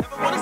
Never wanna